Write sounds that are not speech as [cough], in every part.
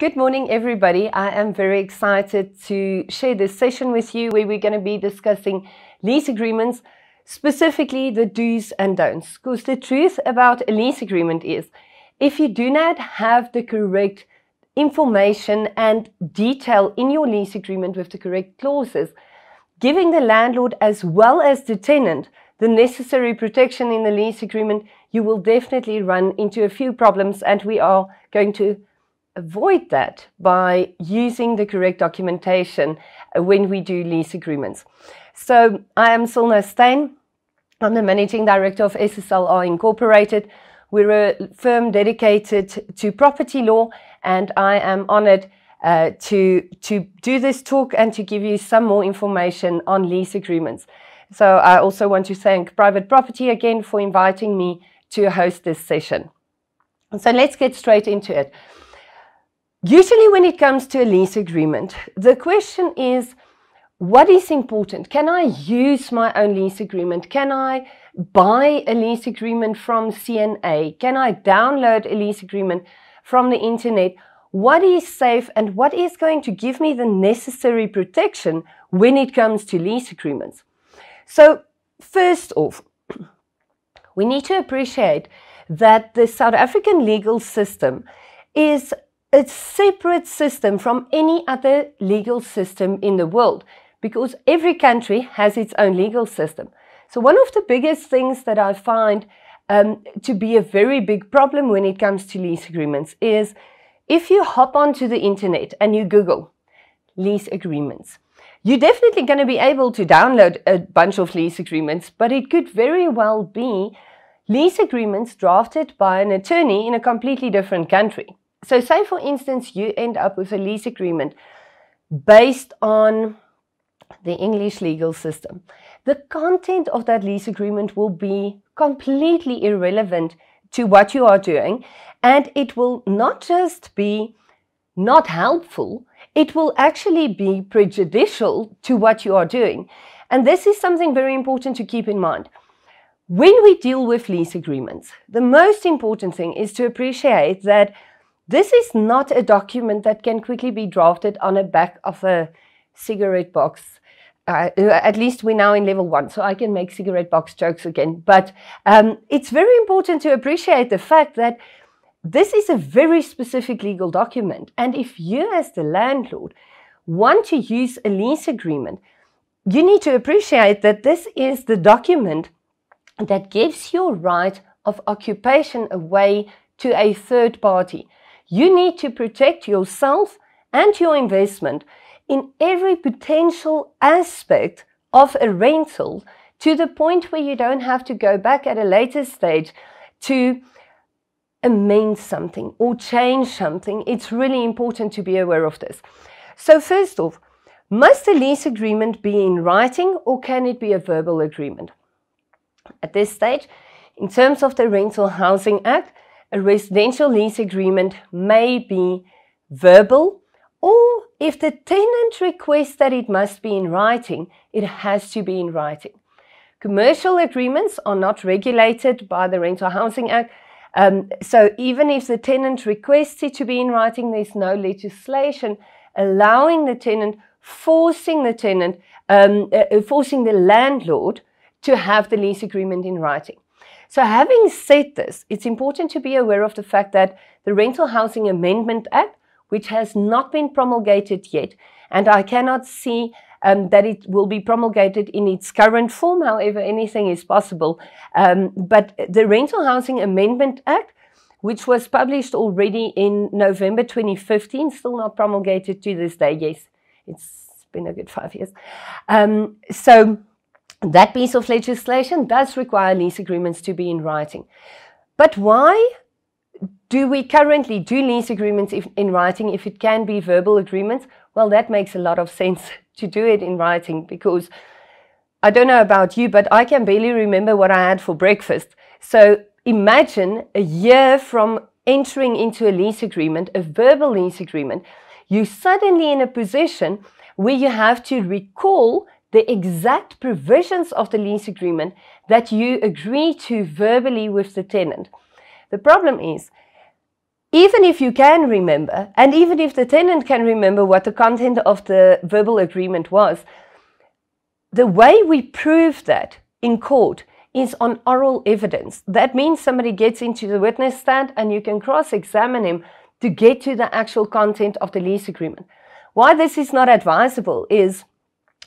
Good morning, everybody. I am very excited to share this session with you where we're going to be discussing lease agreements, specifically the do's and don'ts. Because the truth about a lease agreement is if you do not have the correct information and detail in your lease agreement with the correct clauses, giving the landlord as well as the tenant the necessary protection in the lease agreement, you will definitely run into a few problems and we are going to avoid that by using the correct documentation uh, when we do lease agreements. So I am Cilna Steyn. I'm the Managing Director of SSLR Incorporated. We're a firm dedicated to property law and I am honored uh, to, to do this talk and to give you some more information on lease agreements. So I also want to thank Private Property again for inviting me to host this session. So let's get straight into it. Usually when it comes to a lease agreement, the question is, what is important? Can I use my own lease agreement? Can I buy a lease agreement from CNA? Can I download a lease agreement from the internet? What is safe and what is going to give me the necessary protection when it comes to lease agreements? So first off, we need to appreciate that the South African legal system is a separate system from any other legal system in the world because every country has its own legal system. So one of the biggest things that I find um, to be a very big problem when it comes to lease agreements is if you hop onto the internet and you Google lease agreements, you're definitely going to be able to download a bunch of lease agreements, but it could very well be lease agreements drafted by an attorney in a completely different country. So say for instance, you end up with a lease agreement based on the English legal system. The content of that lease agreement will be completely irrelevant to what you are doing and it will not just be not helpful, it will actually be prejudicial to what you are doing. And this is something very important to keep in mind. When we deal with lease agreements, the most important thing is to appreciate that this is not a document that can quickly be drafted on the back of a cigarette box. Uh, at least we're now in level one, so I can make cigarette box jokes again. But um, it's very important to appreciate the fact that this is a very specific legal document. And if you, as the landlord, want to use a lease agreement, you need to appreciate that this is the document that gives your right of occupation away to a third party. You need to protect yourself and your investment in every potential aspect of a rental to the point where you don't have to go back at a later stage to amend something or change something. It's really important to be aware of this. So first off, must a lease agreement be in writing or can it be a verbal agreement? At this stage, in terms of the Rental Housing Act, a residential lease agreement may be verbal or if the tenant requests that it must be in writing, it has to be in writing. Commercial agreements are not regulated by the Rental Housing Act. Um, so even if the tenant requests it to be in writing, there's no legislation allowing the tenant, forcing the tenant, um, uh, forcing the landlord to have the lease agreement in writing. So having said this, it's important to be aware of the fact that the Rental Housing Amendment Act, which has not been promulgated yet, and I cannot see um, that it will be promulgated in its current form, however, anything is possible. Um, but the Rental Housing Amendment Act, which was published already in November 2015, still not promulgated to this day. Yes, it's been a good five years. Um, so that piece of legislation does require lease agreements to be in writing. But why do we currently do lease agreements if, in writing if it can be verbal agreements? Well, that makes a lot of sense [laughs] to do it in writing because I don't know about you, but I can barely remember what I had for breakfast. So imagine a year from entering into a lease agreement, a verbal lease agreement, you're suddenly in a position where you have to recall the exact provisions of the lease agreement that you agree to verbally with the tenant. The problem is, even if you can remember, and even if the tenant can remember what the content of the verbal agreement was, the way we prove that in court is on oral evidence. That means somebody gets into the witness stand and you can cross examine him to get to the actual content of the lease agreement. Why this is not advisable is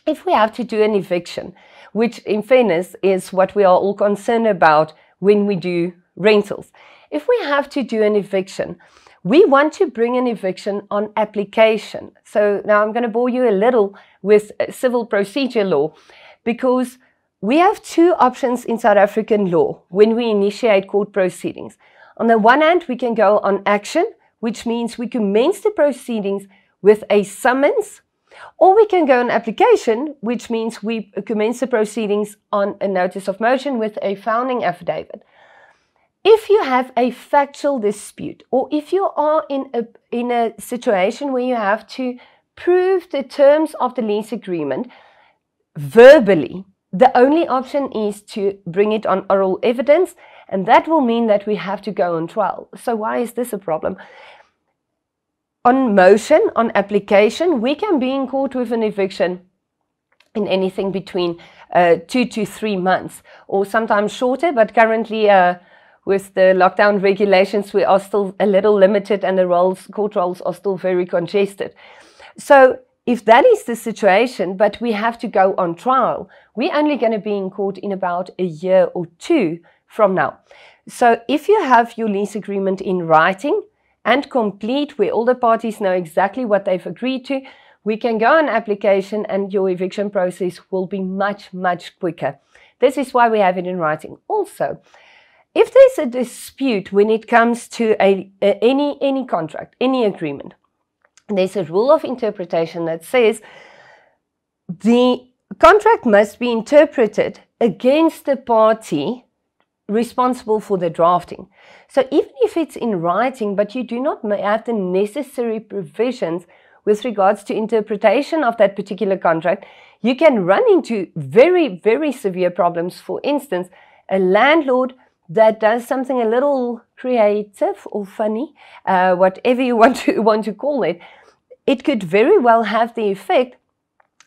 if we have to do an eviction, which in fairness is what we are all concerned about when we do rentals. If we have to do an eviction, we want to bring an eviction on application. So now I'm going to bore you a little with uh, civil procedure law because we have two options in South African law when we initiate court proceedings. On the one hand, we can go on action, which means we commence the proceedings with a summons, or we can go on application, which means we commence the proceedings on a notice of motion with a founding affidavit. If you have a factual dispute or if you are in a, in a situation where you have to prove the terms of the lease agreement verbally, the only option is to bring it on oral evidence, and that will mean that we have to go on trial. So, why is this a problem? On motion, on application, we can be in court with an eviction in anything between uh, two to three months, or sometimes shorter, but currently, uh, with the lockdown regulations, we are still a little limited and the rolls, court rolls are still very congested. So if that is the situation, but we have to go on trial, we're only going to be in court in about a year or two from now. So if you have your lease agreement in writing and complete, where all the parties know exactly what they've agreed to, we can go on application and your eviction process will be much, much quicker. This is why we have it in writing. Also, if there's a dispute when it comes to a, a, any, any contract, any agreement, there's a rule of interpretation that says the contract must be interpreted against the party responsible for the drafting. So even if it's in writing, but you do not have the necessary provisions with regards to interpretation of that particular contract, you can run into very, very severe problems. For instance, a landlord that does something a little creative or funny, uh, whatever you [laughs] want to want to call it, it could very well have the effect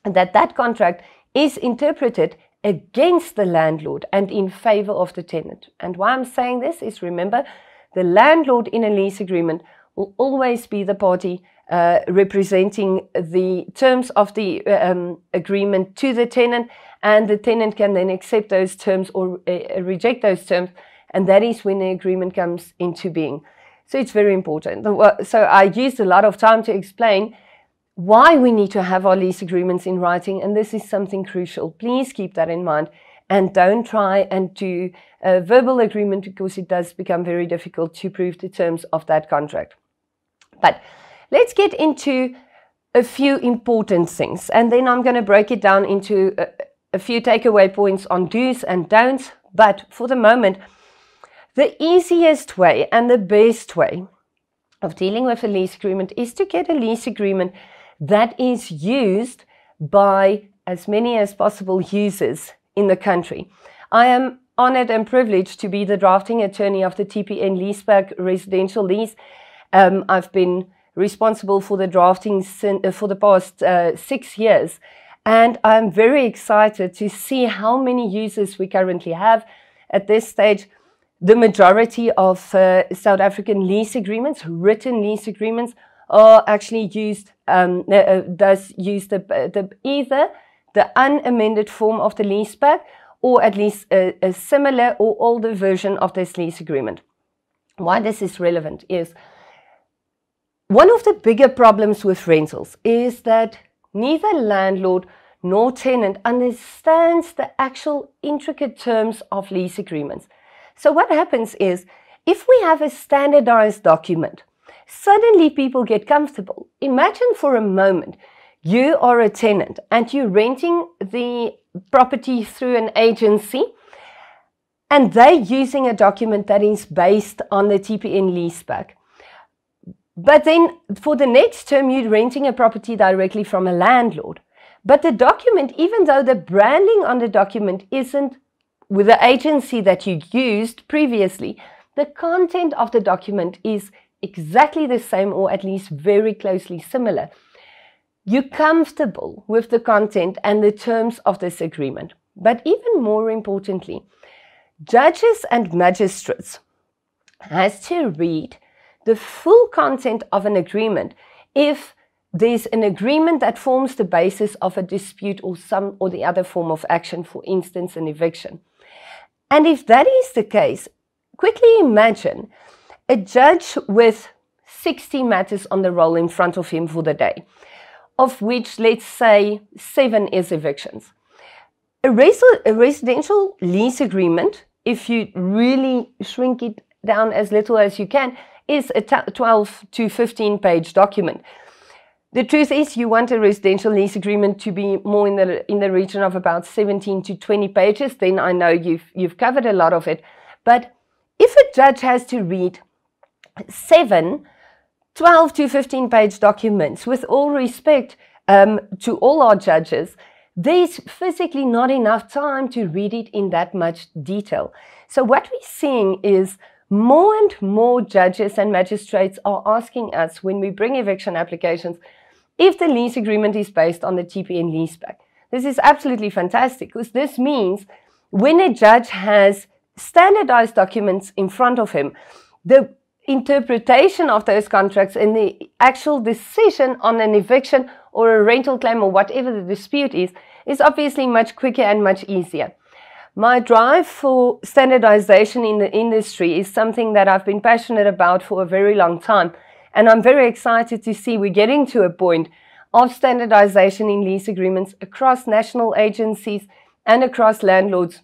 that that contract is interpreted against the landlord and in favor of the tenant. And why I'm saying this is remember, the landlord in a lease agreement will always be the party uh, representing the terms of the um, agreement to the tenant, and the tenant can then accept those terms or uh, reject those terms, and that is when the agreement comes into being. So it's very important. So I used a lot of time to explain why we need to have our lease agreements in writing, and this is something crucial. Please keep that in mind and don't try and do a verbal agreement because it does become very difficult to prove the terms of that contract. But let's get into a few important things, and then I'm going to break it down into a, a few takeaway points on do's and don'ts. But for the moment, the easiest way and the best way of dealing with a lease agreement is to get a lease agreement that is used by as many as possible users in the country. I am honored and privileged to be the drafting attorney of the TPN Leaseback residential lease. Um, I've been responsible for the drafting uh, for the past uh, six years, and I'm very excited to see how many users we currently have. At this stage, the majority of uh, South African lease agreements, written lease agreements, are actually used, um, uh, uh does use the, the either the unamended form of the leaseback or at least a, a similar or older version of this lease agreement. Why this is relevant is one of the bigger problems with rentals is that neither landlord nor tenant understands the actual intricate terms of lease agreements. So what happens is if we have a standardized document, suddenly people get comfortable. Imagine for a moment you are a tenant and you're renting the property through an agency and they're using a document that is based on the TPN leaseback. But then for the next term, you're renting a property directly from a landlord. But the document, even though the branding on the document isn't with the agency that you used previously, the content of the document is exactly the same or at least very closely similar, you're comfortable with the content and the terms of this agreement. But even more importantly, judges and magistrates has to read the full content of an agreement if there's an agreement that forms the basis of a dispute or some or the other form of action, for instance, an eviction. And if that is the case, quickly imagine a judge with 60 matters on the roll in front of him for the day, of which, let's say, seven is evictions. A, res a residential lease agreement, if you really shrink it down as little as you can, is a 12 to 15 page document. The truth is you want a residential lease agreement to be more in the in the region of about 17 to 20 pages, then I know you've you've covered a lot of it. But if a judge has to read seven 12 to 15 page documents, with all respect um, to all our judges, there's physically not enough time to read it in that much detail. So what we're seeing is more and more judges and magistrates are asking us when we bring eviction applications if the lease agreement is based on the TPN leaseback. This is absolutely fantastic because this means when a judge has standardized documents in front of him, the interpretation of those contracts and the actual decision on an eviction or a rental claim or whatever the dispute is, is obviously much quicker and much easier. My drive for standardization in the industry is something that I've been passionate about for a very long time. And I'm very excited to see we're getting to a point of standardization in lease agreements across national agencies and across landlords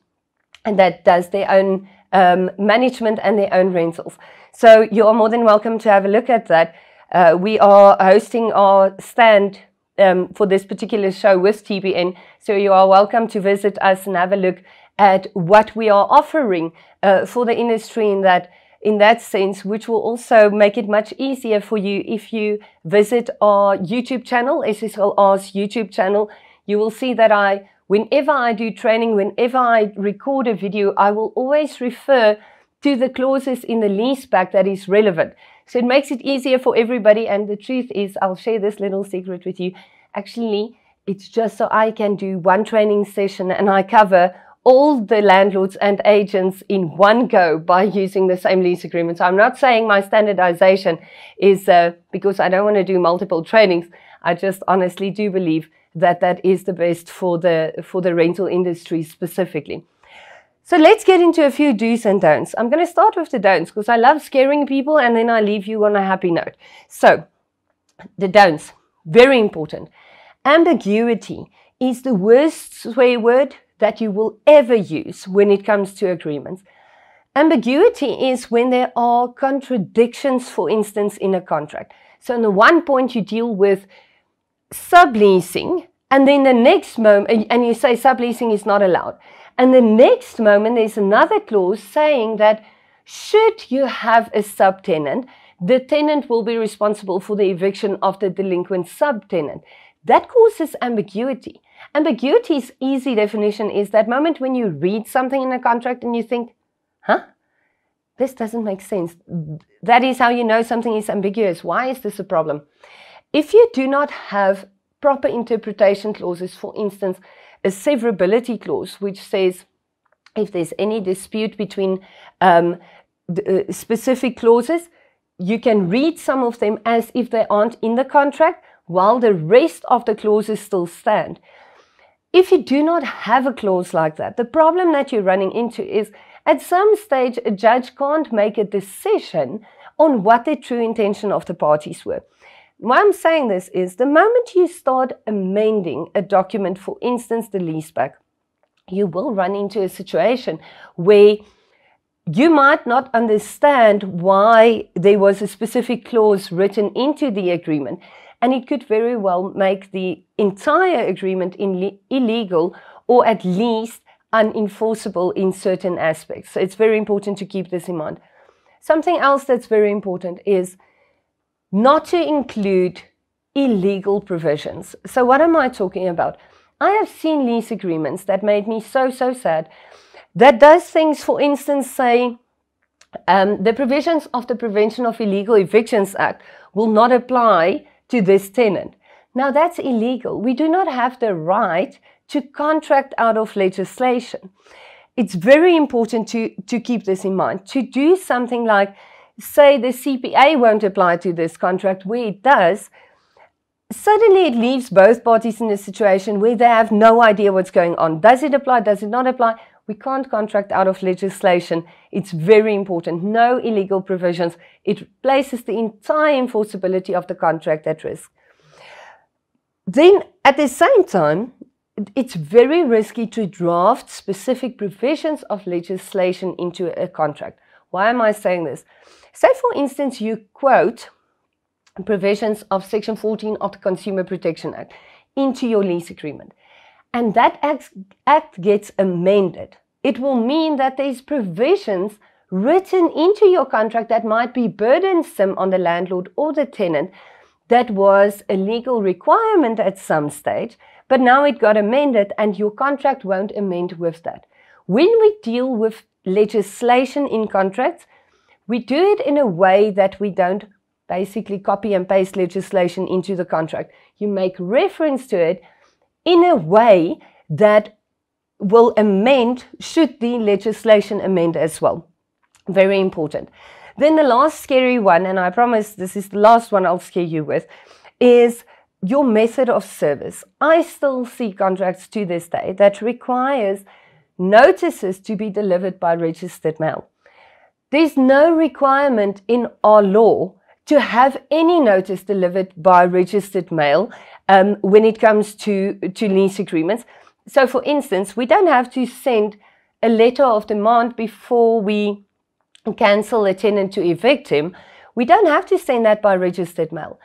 and that does their own um, management and their own rentals. So you are more than welcome to have a look at that. Uh, we are hosting our stand um, for this particular show with TPN. So you are welcome to visit us and have a look at what we are offering uh, for the industry in that in that sense, which will also make it much easier for you if you visit our YouTube channel, SSLR's YouTube channel. You will see that I, whenever I do training, whenever I record a video, I will always refer to the clauses in the lease back that is relevant. So it makes it easier for everybody. And the truth is, I'll share this little secret with you. Actually, it's just so I can do one training session and I cover all the landlords and agents in one go by using the same lease agreement. So I'm not saying my standardization is uh, because I don't want to do multiple trainings. I just honestly do believe that that is the best for the for the rental industry specifically. So let's get into a few do's and don'ts. I'm going to start with the don'ts because I love scaring people and then I leave you on a happy note. So the don'ts, very important. Ambiguity is the worst swear word that you will ever use when it comes to agreements. Ambiguity is when there are contradictions, for instance, in a contract. So, on the one point, you deal with subleasing, and then the next moment, and you say subleasing is not allowed. And the next moment, there's another clause saying that should you have a subtenant, the tenant will be responsible for the eviction of the delinquent subtenant. That causes ambiguity. Ambiguity's easy definition is that moment when you read something in a contract and you think, huh? This doesn't make sense. That is how you know something is ambiguous. Why is this a problem? If you do not have proper interpretation clauses, for instance, a severability clause, which says if there's any dispute between um, uh, specific clauses, you can read some of them as if they aren't in the contract, while the rest of the clauses still stand. If you do not have a clause like that, the problem that you're running into is at some stage a judge can't make a decision on what the true intention of the parties were. Why I'm saying this is the moment you start amending a document, for instance, the leaseback, you will run into a situation where you might not understand why there was a specific clause written into the agreement and it could very well make the entire agreement illegal or at least unenforceable in certain aspects. So it's very important to keep this in mind. Something else that's very important is not to include illegal provisions. So what am I talking about? I have seen lease agreements that made me so, so sad that does things, for instance, say, um, the provisions of the Prevention of Illegal Evictions Act will not apply to this tenant. Now that's illegal. We do not have the right to contract out of legislation. It's very important to, to keep this in mind. To do something like, say, the CPA won't apply to this contract, where it does, suddenly it leaves both parties in a situation where they have no idea what's going on. Does it apply? Does it not apply? We can't contract out of legislation. It's very important. No illegal provisions. It places the entire enforceability of the contract at risk. Then, at the same time, it's very risky to draft specific provisions of legislation into a contract. Why am I saying this? Say, for instance, you quote provisions of Section 14 of the Consumer Protection Act into your lease agreement, and that act, act gets amended. It will mean that there's provisions written into your contract that might be burdensome on the landlord or the tenant that was a legal requirement at some stage, but now it got amended and your contract won't amend with that. When we deal with legislation in contracts, we do it in a way that we don't basically copy and paste legislation into the contract. You make reference to it in a way that will amend should the legislation amend as well. Very important. Then the last scary one, and I promise this is the last one I'll scare you with, is your method of service. I still see contracts to this day that requires notices to be delivered by registered mail. There's no requirement in our law to have any notice delivered by registered mail um, when it comes to, to lease agreements. So, for instance, we don't have to send a letter of demand before we cancel a tenant to evict him, we don't have to send that by registered mail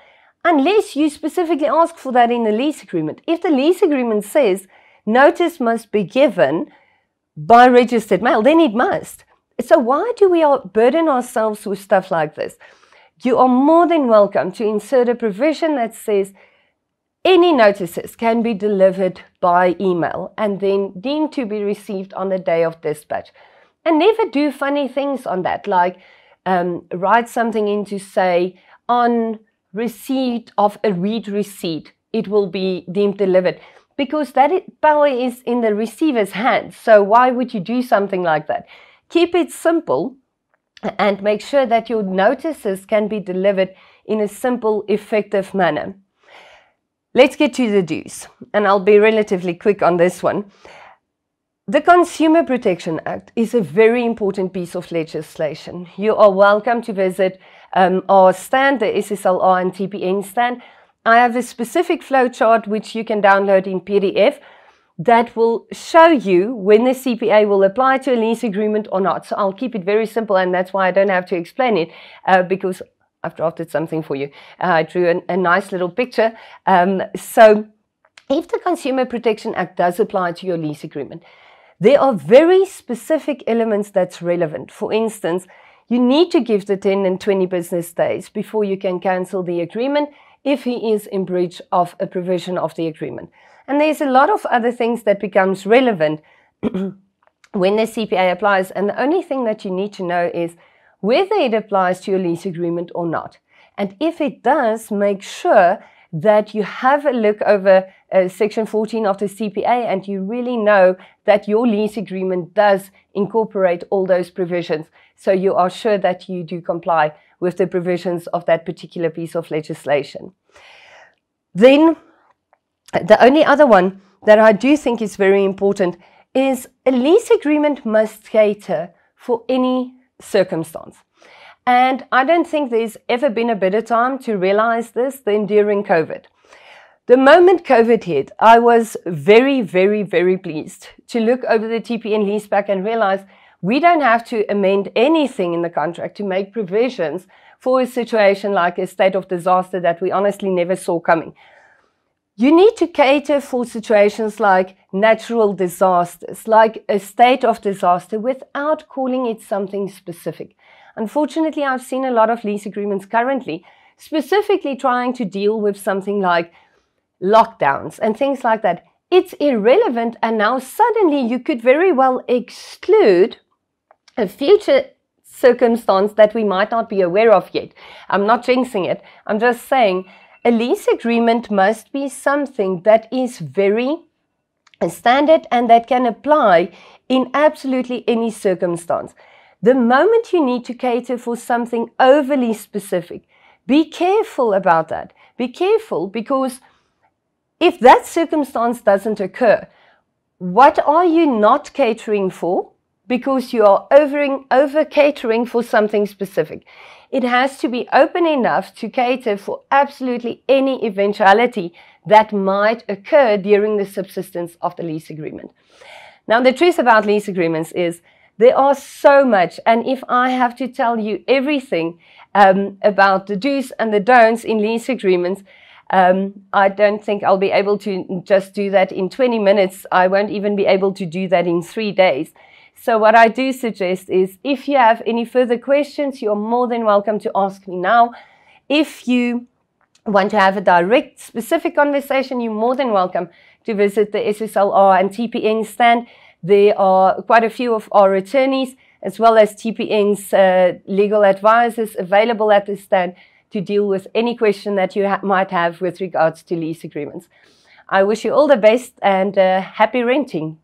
unless you specifically ask for that in the lease agreement. If the lease agreement says notice must be given by registered mail, then it must. So why do we burden ourselves with stuff like this? You are more than welcome to insert a provision that says any notices can be delivered by email and then deemed to be received on the day of dispatch. And never do funny things on that, like um, write something in to say, on receipt of a read receipt, it will be deemed delivered. Because that power is in the receiver's hands. So why would you do something like that? Keep it simple and make sure that your notices can be delivered in a simple, effective manner. Let's get to the do's, and I'll be relatively quick on this one. The Consumer Protection Act is a very important piece of legislation. You are welcome to visit um, our stand, the SSLR and TPN stand. I have a specific flowchart which you can download in PDF that will show you when the CPA will apply to a lease agreement or not. So I'll keep it very simple and that's why I don't have to explain it uh, because I've drafted something for you. Uh, I drew an, a nice little picture. Um, so if the Consumer Protection Act does apply to your lease agreement, there are very specific elements that's relevant. For instance, you need to give the 10 and 20 business days before you can cancel the agreement if he is in breach of a provision of the agreement. And there's a lot of other things that becomes relevant [clears throat] when the CPA applies. And the only thing that you need to know is whether it applies to your lease agreement or not. And if it does, make sure that you have a look over uh, Section 14 of the CPA and you really know that your lease agreement does incorporate all those provisions. So you are sure that you do comply with the provisions of that particular piece of legislation. Then, the only other one that I do think is very important is a lease agreement must cater for any circumstance. And I don't think there's ever been a better time to realize this than during COVID. The moment COVID hit, I was very, very, very pleased to look over the TPN leaseback and realize we don't have to amend anything in the contract to make provisions for a situation like a state of disaster that we honestly never saw coming. You need to cater for situations like natural disasters, like a state of disaster, without calling it something specific. Unfortunately, I've seen a lot of lease agreements currently specifically trying to deal with something like lockdowns and things like that. It's irrelevant, and now suddenly you could very well exclude a future circumstance that we might not be aware of yet. I'm not jinxing it. I'm just saying a lease agreement must be something that is very standard and that can apply in absolutely any circumstance. The moment you need to cater for something overly specific, be careful about that. Be careful because if that circumstance doesn't occur, what are you not catering for? Because you are overing, over catering for something specific. It has to be open enough to cater for absolutely any eventuality that might occur during the subsistence of the lease agreement. Now, the truth about lease agreements is there are so much, and if I have to tell you everything um, about the do's and the don'ts in lease agreements, um, I don't think I'll be able to just do that in 20 minutes. I won't even be able to do that in three days. So what I do suggest is if you have any further questions, you're more than welcome to ask me now. If you want to have a direct, specific conversation, you're more than welcome to visit the SSLR and TPN stand. There are quite a few of our attorneys as well as TPN's uh, legal advisors available at the stand to deal with any question that you ha might have with regards to lease agreements. I wish you all the best and uh, happy renting.